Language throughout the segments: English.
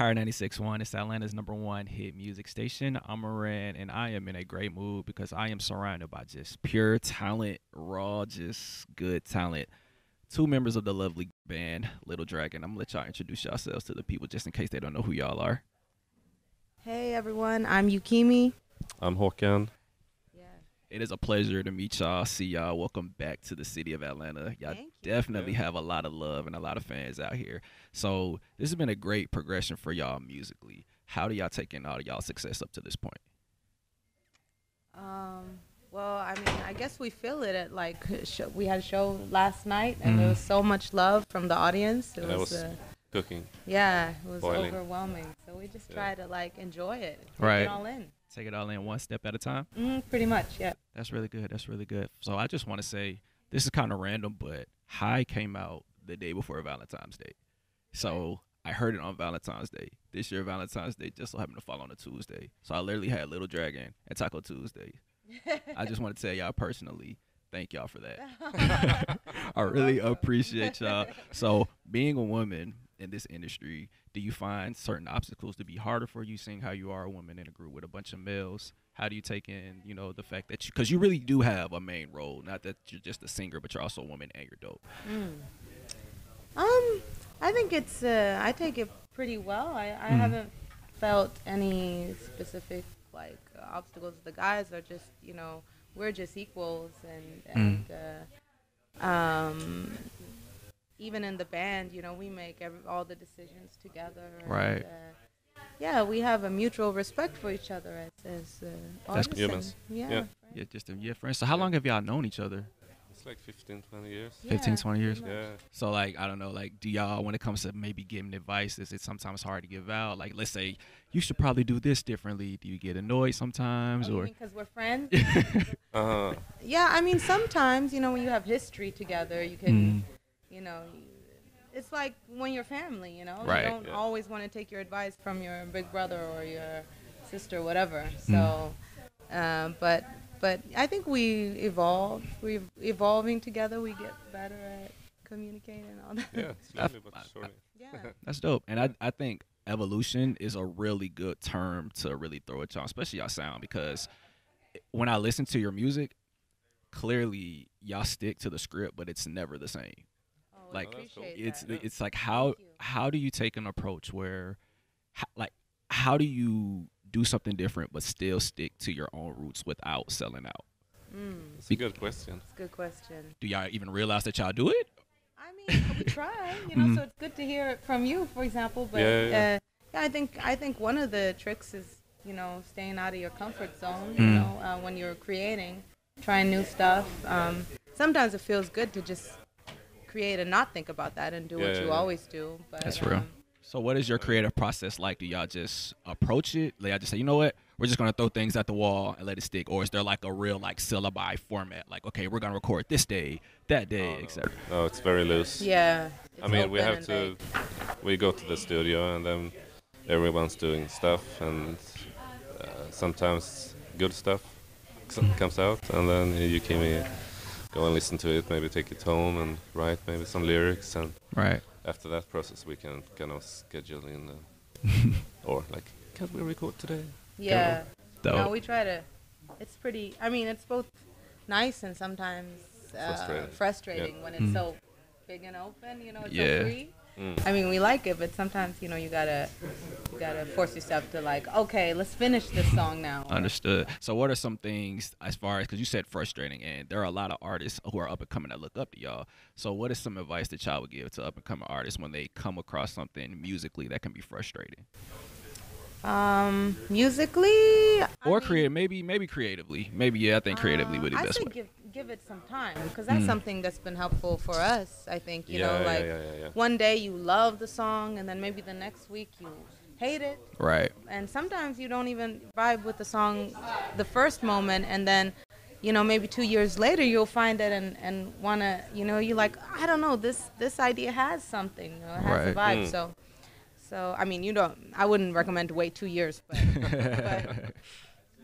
Power 96.1 is Atlanta's number one hit music station. I'm Moran, and I am in a great mood because I am surrounded by just pure talent, raw, just good talent. Two members of the lovely band, Little Dragon. I'm gonna let y'all introduce yourselves to the people just in case they don't know who y'all are. Hey everyone, I'm Yukimi. I'm Håkan. Yeah. It is a pleasure to meet y'all, see y'all. Welcome back to the city of Atlanta. Y'all Thank you. definitely Yeah. have a lot of love and a lot of fans out here. So this has been a great progression for y'all musically. How do y'all take in all of y'all success up to this point? Um, well, I mean, I guess we feel it at like sh- we had a show last night, and there Mhm. was so much love from the audience. It Yeah, it was, was uh, Cooking. yeah, it was boiling. overwhelming. So we just Yeah. try to like enjoy it, take Right. it all in. Take it all in one step at a time. Mm, pretty much, yeah. That's really good. That's really good. So I just want to say this is kind of random, but High came out the day before Valentine's Day. So I heard it on Valentine's Day. This year Valentine's Day just so happened to fall on a Tuesday. So I literally had Little Dragon and Taco Tuesday. I just want to tell y'all personally, thank y'all for that. I really appreciate y'all. So being a woman in this industry, do you find certain obstacles to be harder for you seeing how you are a woman in a group with a bunch of males? How do you take in, you know, the fact that you, because you really do have a main role, not that you're just a singer, but you're also a woman and you're dope. Mm. Um, I think it's. Uh, I take it pretty well. I, I Mhm. haven't felt any specific like uh, obstacles. The guys are just, you know, we're just equals, and and uh, um, even in the band, you know, we make every, all the decisions together. and, Right. uh, yeah, we have a mutual respect for each other as as uh, That's artists. humans. Yeah. Yeah. Yeah, just a, yeah, friends. So how long have y'all known each other? It's like 15, 20 years. 15, 20 years? Yeah. So like I don't know, like do y'all when it comes to maybe giving advice, is it sometimes hard to give out? Like let's say you should probably do this differently. Do you get annoyed sometimes Oh, or mean 'cause we're friends? Uh-huh. Yeah, I mean, sometimes, you know, when you have history together, you can, Mm. You know, it's like when you're family, you know? Right. You don't Yeah. always want to take your advice from your big brother or your sister, whatever. Mm. So, um, but, but I think we evolve. We're evolving together. We get better at communicating and all that. Yeah, slowly but surely. Yeah. That's dope. And I I think evolution is a really good term to really throw at y'all, especially y'all sound, because when I listen to your music, clearly y'all stick to the script, but it's never the same. Oh, I Like, appreciate It's that. it's like how how do you take an approach where, ho- like, how do you do something different but still stick to your own roots without selling out? Mm, It's a good question. that's a good question. Do y'all even realize that y'all do it? I mean, we try, you know. Mhm. So it's good to hear it from you, for example. But Yeah, yeah, yeah. Uh, yeah, I think I think one of the tricks is you know staying out of your comfort zone. You Mm. know, uh, when you're creating, trying new stuff. Um, sometimes it feels good to just create and not think about that and do Yeah, what yeah, you yeah. always do. But That's real. um, So what is your creative process like? Do y'all just approach it? Like I just say, you know what? We're just gonna throw things at the wall and let it stick, or is there like a real like syllabi format? Like, okay, we're gonna record this day, that day, Oh, etc. no. no, it's very loose. yeah. I mean, we have to. vague. We go to the studio and then everyone's doing stuff, and uh, sometimes good stuff comes out, and then you can uh, go and listen to it, maybe take it home and write maybe some lyrics, and Right. after that process, we can kind of schedule in, or like, can't we record today? Yeah. Dope. No, we try to. It's pretty. I mean, it's both nice and sometimes uh, Frustrating. frustrating when it's Mm. so big and open. You know, it's Yeah. so free. Mm. I mean, we like it, but sometimes you know you gotta you gotta force yourself to like, okay, let's finish this song now. Understood. So what are some things as far as because you said frustrating, and there are a lot of artists who are up and coming that look up to y'all. So what is some advice that y'all would give to up and coming artists when they come across something musically that can be frustrating, Um, musically, I or mean, creative? Maybe maybe creatively. Maybe yeah, I think creatively uh, would be the I best say way. give give it some time because that's Mm. something that's been helpful for us. I think you yeah, know, like yeah, yeah, yeah. one day you love the song and then maybe the next week you hate it. Right. and sometimes you don't even vibe with the song the first moment and then you know maybe two years later you'll find it and, and want to you know you're like i don't know this this idea has something you know, it has a vibe Mm. so so i mean you don't i wouldn't recommend to wait two years but, but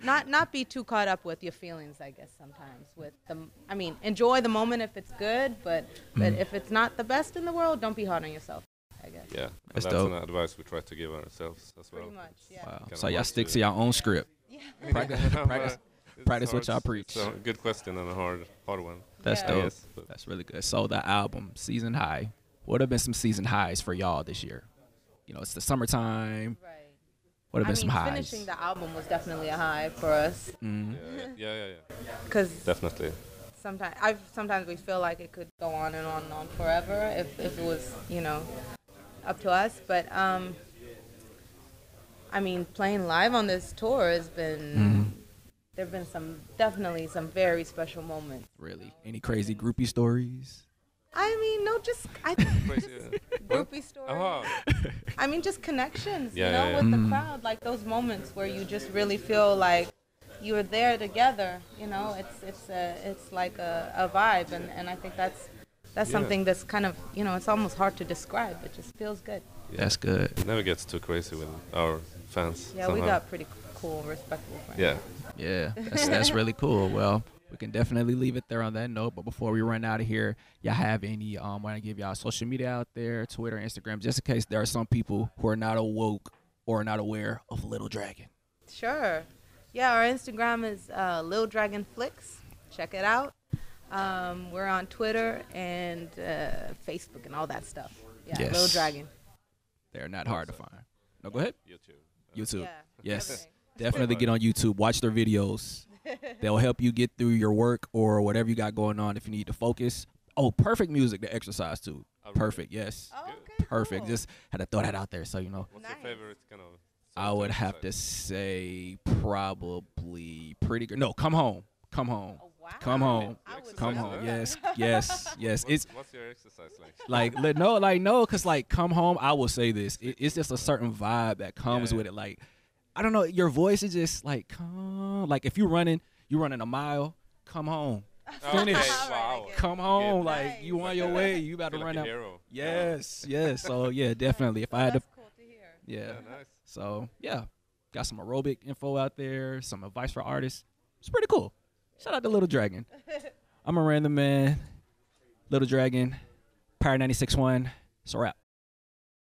not not be too caught up with your feelings i guess sometimes with the i mean enjoy the moment if it's good but but Mm. if it's not the best in the world don't be hard on yourself i guess Yeah, That's that's, dope. an advice we try to give ourselves as well. Pretty much, yeah. Wow. Kinda So y'all stick to- to your own script. Yeah. Practice- practice- it's practice what y'all preach. It's a good question and a hard, hard one. That's Yeah. dope. Yes, but That's really good. So the album, Season High. What have been some season highs for y'all this year? You know, it's the summertime. Right. What have I been mean, some highs? finishing the album was definitely a high for us Mm. yeah, yeah, yeah, yeah, because definitely. sometimes I sometimes we feel like it could go on and on and on forever if, if it was you know up to us. But um, I mean, playing live on this tour has been Mhm. there've been some definitely some very special moments. Really? Any crazy groupie stories? I mean, no, just I think just groupie stories. Oh, I mean, just connections, Yeah, you know, yeah, yeah. with Mm. the crowd, like those moments where you just really feel like you were there together. You know, it's it's a it's like a, a vibe, and, and I think that's that's Yeah. something that's kind of you know it's almost hard to describe. It just feels good. yeah. That's good. It never gets too crazy with our fans. Yeah, we got pretty cool, respectable friends. Yeah, Yeah, that's that's really cool. Well, we can definitely leave it there on that note. But before we run out of here, y'all have any um want to give y'all social media out there, Twitter, Instagram, just in case there are some people who are not awoke or not aware of Little Dragon. Sure. Yeah, our Instagram is uh, Lil Dragon Flicks. Check it out. Um, we're on Twitter and uh, Facebook and all that stuff. Yeah, Lil Yes. Dragon. They're not hard to find. No, go ahead. YouTube. YouTube. Yeah. Yes. everything. Definitely get on YouTube. Watch their videos. They'll help you get through your work or whatever you got going on if you need to focus. Oh, perfect music to exercise to. Oh, really? Perfect. Yes. Oh, okay. Perfect. cool. Just had to throw that out there so you know. What's Nice. your favorite kind of? I would have to say probably pretty good. No, come home. Come home. Oh, wow. Come home. Come home. that? Yes. Yes. Yes. What's, It's what's your exercise like? like no, like no, cause like come home. I will say this. It, it's just a certain vibe that comes Yeah. with it. Like I don't know, your voice is just like come. Like if you're running, you running a mile. Come home. Finish. Okay, wow. Come home. Good. Like you on your way. You about to run like out. a hero. Yes. Yes. So yeah, definitely. If I had to, That's cool to hear. yeah. Yeah, nice. So yeah, got some aerobic info out there, some advice for artists. It's pretty cool. Shout out to Little Dragon. I'm Moran Tha Man. Little Dragon, Power 96.1. It's a wrap.